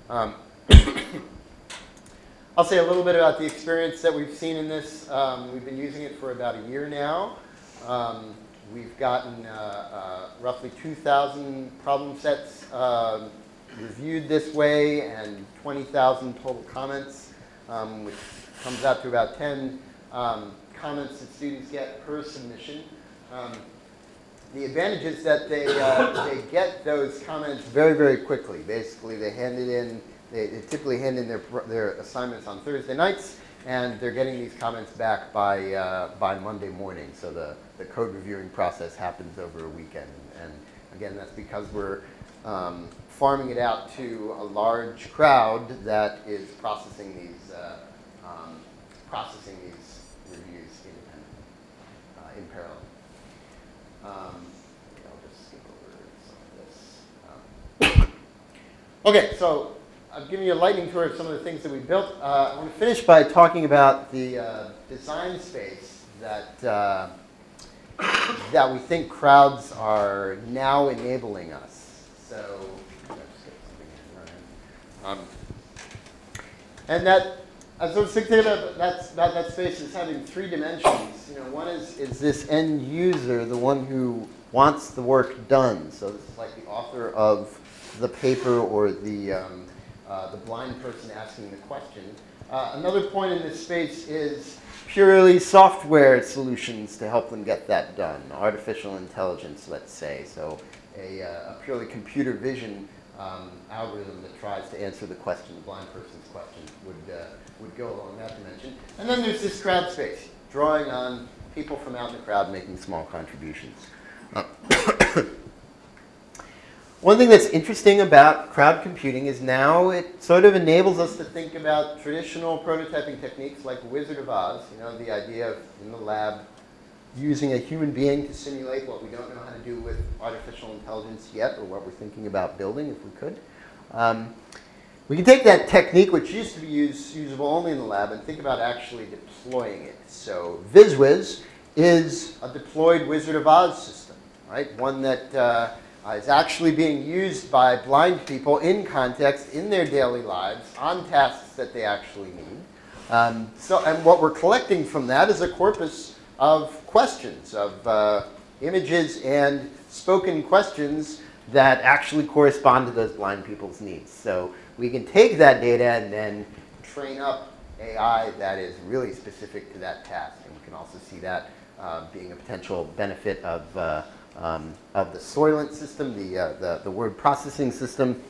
Um, I'll say a little bit about the experience that we've seen in this. Um, we've been using it for about a year now. Um, we've gotten uh, uh, roughly 2,000 problem sets um, reviewed this way and 20,000 total comments, um, which comes out to about 10 um, comments that students get per submission. Um, the advantage is that they, uh, they get those comments very, very quickly. Basically, they hand it in, they, they typically hand in their, their assignments on Thursday nights, and they're getting these comments back by, uh, by Monday morning. So the, the code reviewing process happens over a weekend. And again, that's because we're um, farming it out to a large crowd that is processing these, uh, um, processing these reviews independently, uh, in parallel. Um, I'll just skip over some of this. Um, Okay, so I've given you a lightning tour of some of the things that we built. Uh, I want to finish by talking about the uh, design space that, uh, that we think crowds are now enabling us. So, um, and that, as I was thinking about that, about that space is having three dimensions. You know, one is, is this end user, the one who wants the work done. So this is like the author of the paper or the, um, uh, the blind person asking the question. Uh, another point in this space is purely software solutions to help them get that done. Artificial intelligence, let's say. So a, uh, a purely computer vision um, algorithm that tries to answer the question, the blind person's question, would, uh, would go along that dimension. And then there's this crowd space, drawing on people from out in the crowd making small contributions. Uh, One thing that's interesting about crowd computing is now it sort of enables us to think about traditional prototyping techniques like Wizard of Oz, you know, the idea of in the lab using a human being to simulate what we don't know how to do with artificial intelligence yet, or what we're thinking about building if we could. Um, we can take that technique, which used to be used, usable only in the lab, and think about actually deploying it. So VizWiz is a deployed Wizard of Oz system, right? One that uh, is actually being used by blind people in context in their daily lives on tasks that they actually need. Um, so, and what we're collecting from that is a corpus of questions, of uh, images and spoken questions that actually correspond to those blind people's needs. So we can take that data and then train up AI that is really specific to that task. And we can also see that uh, being a potential benefit of, uh, um, of the Soylent system, the, uh, the, the, word processing system,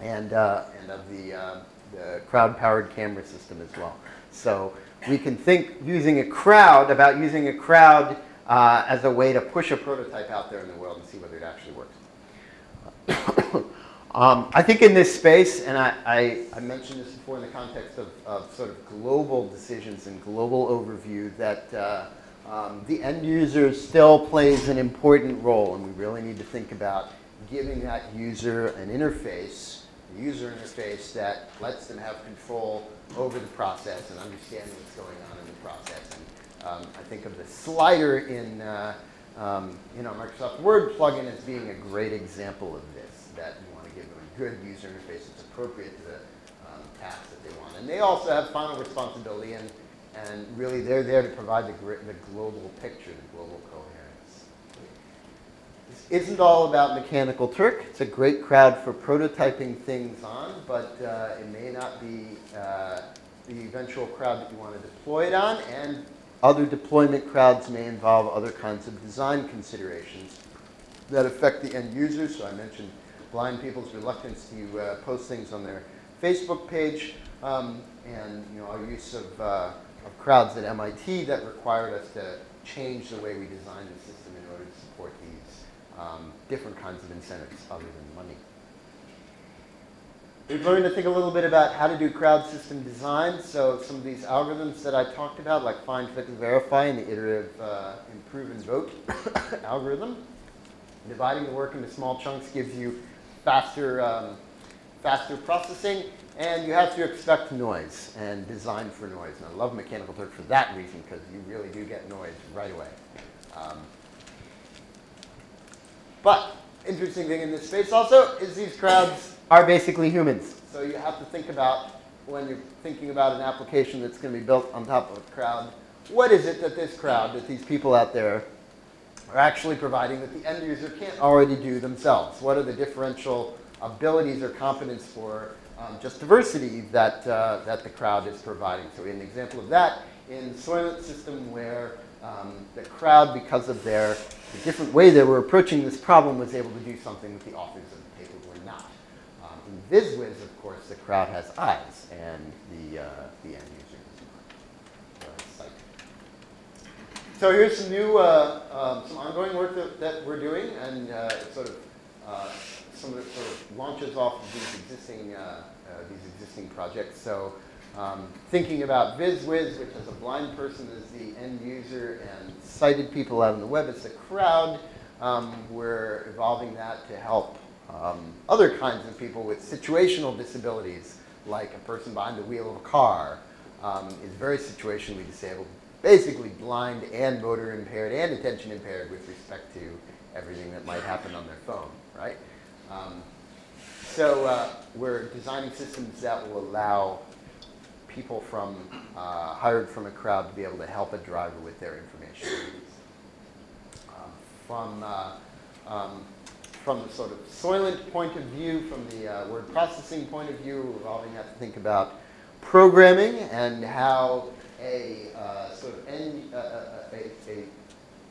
and, uh, and of the, uh, the crowd-powered camera system as well. So we can think using a crowd, about using a crowd uh, as a way to push a prototype out there in the world and see whether it actually works. um, I think in this space, and I, I, I, mentioned this before in the context of, of, sort of global decisions and global overview, that uh, um, the end user still plays an important role, and we really need to think about giving that user an interface a user interface that lets them have control over the process and understand what's going on in the process. And um, I think of the slider in, uh, um, in our Microsoft Word plugin as being a great example of this, that you want to give them a good user interface that's appropriate to the um, task that they want. And they also have final responsibility, and, and really they're there to provide the, the global picture, the global coherence. This isn't all about Mechanical Turk. It's a great crowd for prototyping things on, but uh, it may not be uh, the eventual crowd that you want to deploy it on, and other deployment crowds may involve other kinds of design considerations that affect the end user. So I mentioned blind people's reluctance to uh, post things on their Facebook page, um, and you know our use of, uh, of crowds at MIT that required us to change the way we designed the system in order to support these um, different kinds of incentives other than money. We've learned to think a little bit about how to do crowd system design. So some of these algorithms that I talked about, like find, fix, and verify, and the iterative uh, improve and vote algorithm. Dividing the work into small chunks gives you faster, um, faster processing, and you have to expect noise and design for noise. And I love Mechanical Turk for that reason, because you really do get noise right away. Um, but interesting thing in this space also is these crowds are basically humans. So you have to think about when you're thinking about an application that's going to be built on top of a crowd, what is it that this crowd, that these people out there are actually providing that the end user can't already do themselves? What are the differential abilities or competence for um, just diversity that, uh, that the crowd is providing? So an example of that in the Soylent system where um, the crowd, because of their the different way they were approaching this problem, was able to do something that the authors of the paper were not. Um, in VizWiz, of course, the crowd has eyes, and the, uh, the end user does not. So here's some new, uh, um, some ongoing work that, that we're doing, and uh, sort of uh, some of it sort of launches off of these existing, uh, uh, these existing projects. So um, thinking about VizWiz, which as a blind person is the end user, and sighted people out on the web it's a crowd. Um, we're evolving that to help um, other kinds of people with situational disabilities, like a person behind the wheel of a car um, is very situationally disabled, basically blind and motor impaired and attention impaired with respect to everything that might happen on their phone, right? Um, so uh, we're designing systems that will allow people from uh, hired from a crowd to be able to help a driver with their information needs. Um, from uh, um, from the sort of Soylent point of view, from the uh, word processing point of view, we're to have to think about programming and how a uh, sort of uh, a, a,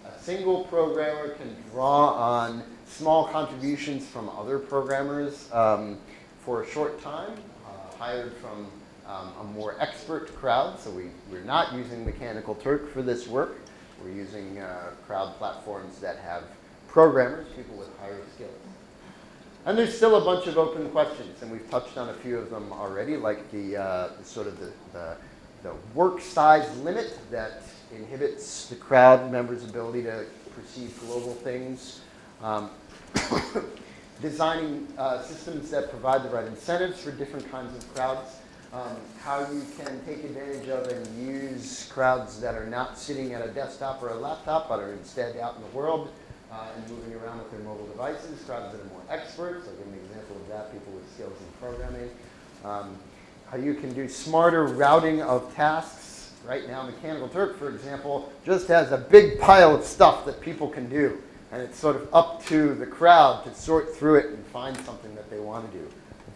a single programmer can draw on small contributions from other programmers um, for a short time, uh, hired from um, a more expert crowd. So we, we're not using Mechanical Turk for this work. We're using uh, crowd platforms that have programmers, people with higher skills. And there's still a bunch of open questions, and we've touched on a few of them already, like the, uh, sort of the, the, the work size limit that inhibits the crowd members' ability to perceive global things. Um, designing uh, systems that provide the right incentives for different kinds of crowds. Um, how you can take advantage of and use crowds that are not sitting at a desktop or a laptop, but are instead out in the world uh, and moving around with their mobile devices, crowds that are more experts. I'll give an example of that, people with skills in programming. Um, how you can do smarter routing of tasks. Right now, Mechanical Turk, for example, just has a big pile of stuff that people can do. And it's sort of up to the crowd to sort through it and find something that they want to do.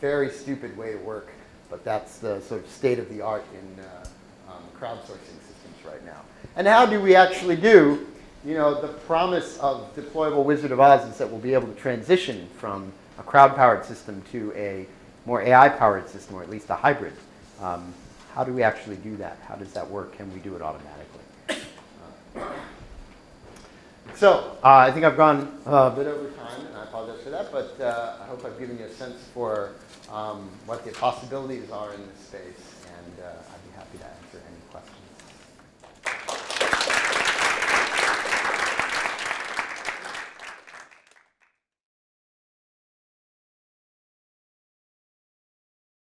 Very stupid way to work, but that's the sort of state of the art in uh, um, crowdsourcing systems right now. And how do we actually do you know, the promise of deployable Wizard of Oz is that we'll be able to transition from a crowd-powered system to a more AI-powered system, or at least a hybrid. Um, how do we actually do that? How does that work? Can we do it automatically? Uh, so uh, I think I've gone a bit over time, and I apologize for that, but uh, I hope I've given you a sense for um, what the possibilities are in this space.